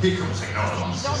Here comes another one. He's on